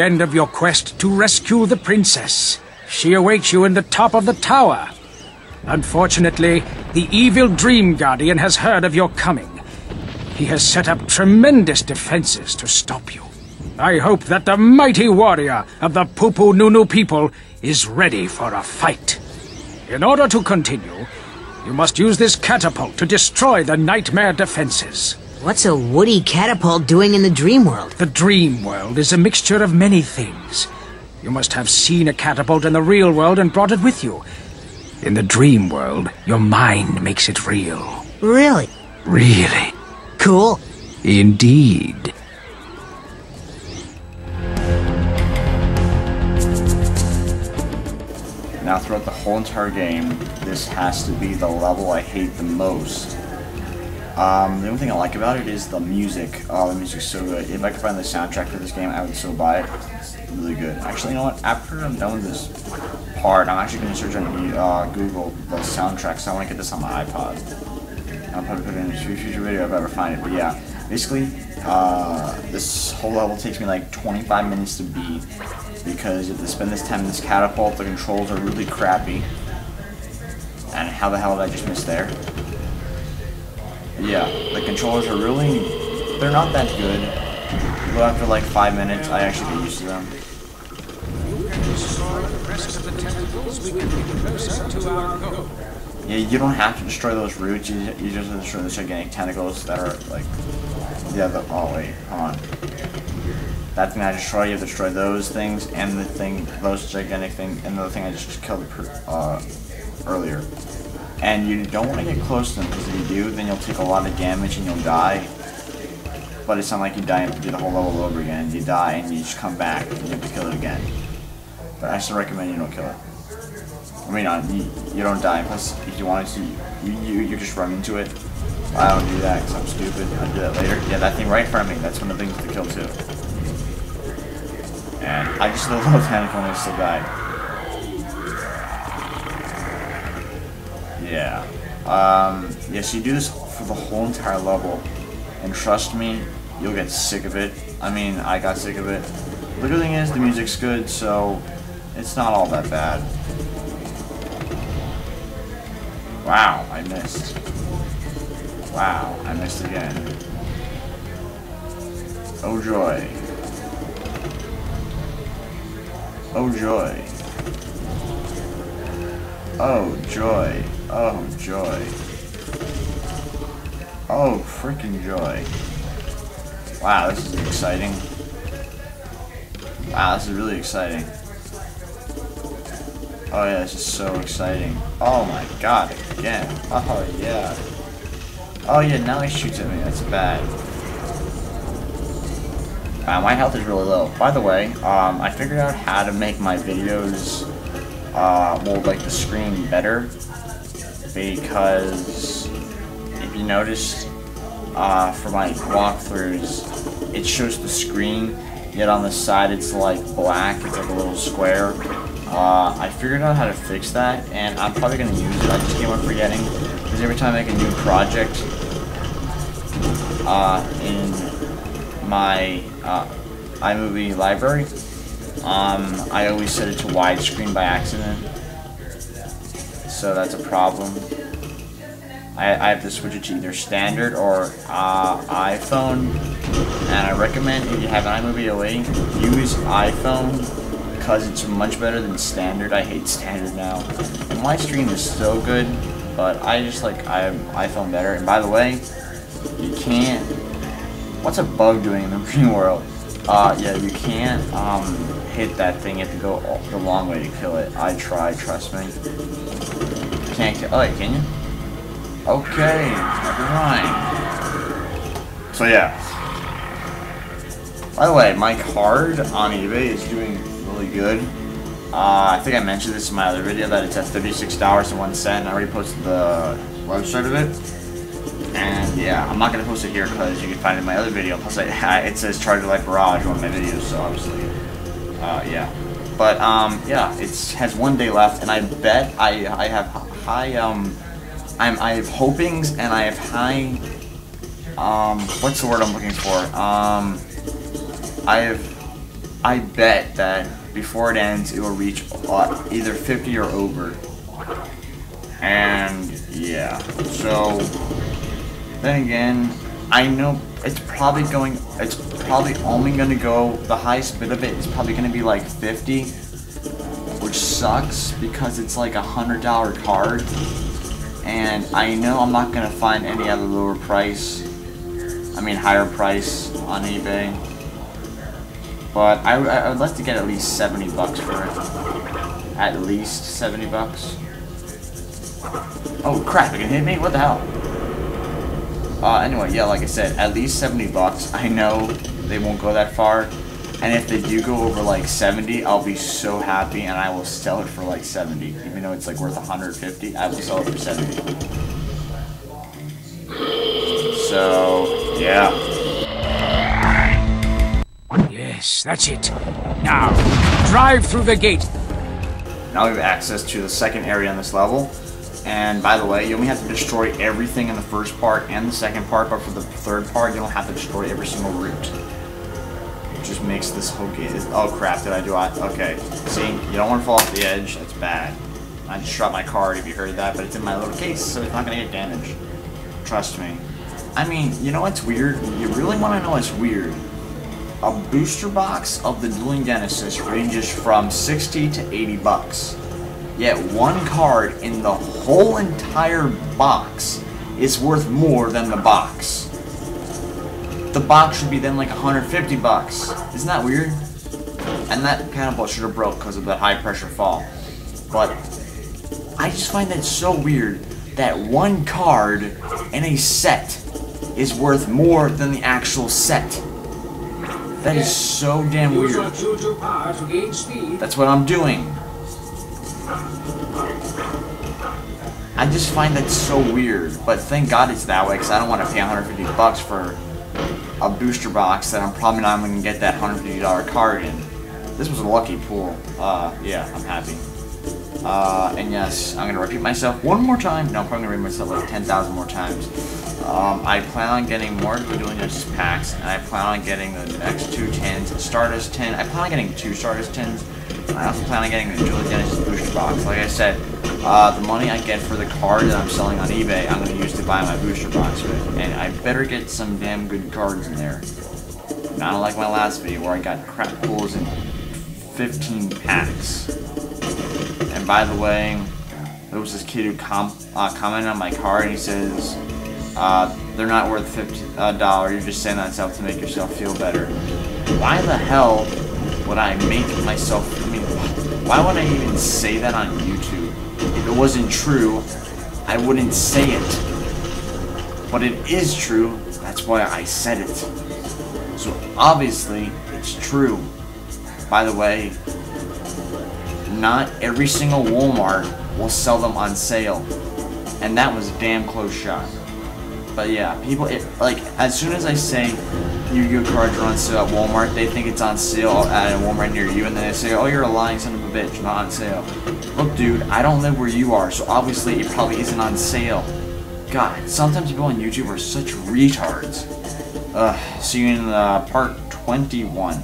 end of your quest to rescue the princess. She awaits you in the top of the tower. Unfortunately, the evil Dream Guardian has heard of your coming. He has set up tremendous defenses to stop you. I hope that the mighty warrior of the Pupanunu people is ready for a fight. In order to continue, you must use this catapult to destroy the nightmare defenses. What's a woody catapult doing in the dream world? The dream world is a mixture of many things. You must have seen a catapult in the real world and brought it with you. In the dream world, your mind makes it real. Really? Really. Cool. Indeed. Now, throughout the whole entire game, this has to be the level I hate the most. Um, the only thing I like about it is the music. Oh, the music's so good. If I could find the soundtrack for this game, I would so buy it. It's really good. Actually, you know what? After I'm done with this part, I'm actually going to search on uh, Google the soundtrack, so I want to get this on my iPod. I'll probably put it in a future video if I ever find it. But yeah, basically, uh, this whole level takes me like 25 minutes to beat because have to spend this time in this catapult. The controls are really crappy. And how the hell did I just miss there? Yeah, the controllers are really, they're not that good. But after like five minutes, I actually get used to them. Yeah, you don't have to destroy those roots, you, you just destroy the gigantic tentacles that are like, yeah, the, oh wait, hold on. That thing I destroyed, you have to destroy those things, and the thing, those gigantic thing, and the thing I just killed uh, earlier. And you don't want to get close to them, because if you do, then you'll take a lot of damage and you'll die. But it's not like you die and do the whole level over again. You die and you just come back and you have to kill it again. But I still recommend you don't kill it. I mean, uh, you, you don't die. Plus, if you wanted to, you, you, you just run into it. I don't do that because I'm stupid. I'll do that later. Yeah, that thing right in front of me. That's one of the things to kill too. And I just love tentacle and I still died. Yeah. Um, yeah, so you do this for the whole entire level. And trust me, you'll get sick of it. I mean, I got sick of it. The good thing is, the music's good, so it's not all that bad. Wow, I missed. Wow, I missed again. Oh joy. Oh joy. Oh joy. Oh joy. Oh freaking joy. Wow, this is exciting. Wow, this is really exciting. Oh yeah, this is so exciting. Oh my god, again. Oh yeah. Oh yeah, now he shoots at me. That's bad. Wow, my health is really low. By the way, um, I figured out how to make my videos, uh, well, like the screen better. Because, if you notice, uh, for my walkthroughs, it shows the screen, yet on the side it's like black, it's like a little square. Uh, I figured out how to fix that, and I'm probably going to use it. I just came up forgetting, because every time I make a new project uh, in my uh, iMovie library, um, I always set it to widescreen by accident, so that's a problem. I, I have to switch it to either standard or uh, iPhone, and I recommend if you have an iMovie 08, use iPhone because it's much better than standard. I hate standard now. And my stream is so good, but I just like I iPhone better. And by the way, you can't. What's a bug doing in the green world? Uh, yeah, you can't um hit that thing. You have to go the long way to kill it. I tried, trust me. Can't kill. Oh, wait, can you? Okay, never mind. So yeah. By the way, my card on eBay is doing really good. Uh, I think I mentioned this in my other video that it's at $36 and one cent. I already posted the website of it. And yeah, I'm not going to post it here because you can find it in my other video. Plus, I, it says Charger Life Garage on my videos, so obviously, uh, yeah. But um, yeah, it has one day left, and I bet I I have high um, I'm I have hopings and I have high um, what's the word I'm looking for um, I have I bet that before it ends, it will reach uh, either 50 or over. And yeah, so then again, I know it's probably going, it's probably only going to go, the highest bit of it is probably going to be like 50, which sucks because it's like a hundred dollar card. And I know I'm not going to find any other lower price, I mean higher price on eBay. But I, I would like to get at least 70 bucks for it. At least 70 bucks. Oh crap, it can hit me? What the hell? Uh, anyway, yeah, like I said, at least 70 bucks. I know they won't go that far. And if they do go over like 70, I'll be so happy and I will sell it for like 70. Even though it's like worth 150, I will sell it for 70. So, yeah. Yes, that's it. Now, drive through the gate. Now we have access to the second area on this level. And by the way, you only have to destroy everything in the first part and the second part, but for the third part, you don't have to destroy every single root. It just makes this whole game... Oh crap, did I do it? Okay. See, you don't want to fall off the edge. That's bad. I just dropped my card if you heard that, but it's in my little case, so it's not going to get damaged. Trust me. I mean, you know what's weird? You really want to know what's weird? A booster box of the Duelist Genesis ranges from 60 to 80 bucks. Yet one card in the whole entire box is worth more than the box. The box should be then like 150 bucks. Isn't that weird? And that catapult should have broke because of that high pressure fall. But I just find that so weird that one card in a set is worth more than the actual set. That is so damn weird. That's what I'm doing. I just find that so weird, but thank God it's that way because I don't want to pay 150 bucks for a booster box that I'm probably not going to get that $150 card in. This was a lucky pull. Uh, yeah, I'm happy. Uh, and yes, I'm going to repeat myself one more time. No, I'm probably going to repeat myself like 10,000 more times. Um, I plan on getting more Genesis packs, and I plan on getting the next two tins, Stardust tin. I plan on getting two Stardust tins. I also plan on getting the Duelist Genesis booster box. Like I said, uh, the money I get for the card that I'm selling on eBay, I'm going to use to buy my booster box with. And I better get some damn good cards in there. Not like my last video where I got crap pulls in 15 packs. And by the way, there was this kid who com uh, commented on my card and he says, uh, they're not worth $50, uh, you're just saying that stuff to make yourself feel better. Why the hell would I make myself, I mean, why would I even say that on YouTube? If it wasn't true, I wouldn't say it. But it is true, that's why I said it. So obviously, it's true. By the way, not every single Walmart will sell them on sale. And that was a damn close shot. But yeah, people, it, like, as soon as I say Yu-Gi-Oh cards are on sale at Walmart, they think it's on sale at a Walmart near you, and then they say, oh, you're a lying son of a bitch, not on sale. Look, dude, I don't live where you are, so obviously it probably isn't on sale. God, sometimes people on YouTube are such retards. Ugh, see you in uh, part 21.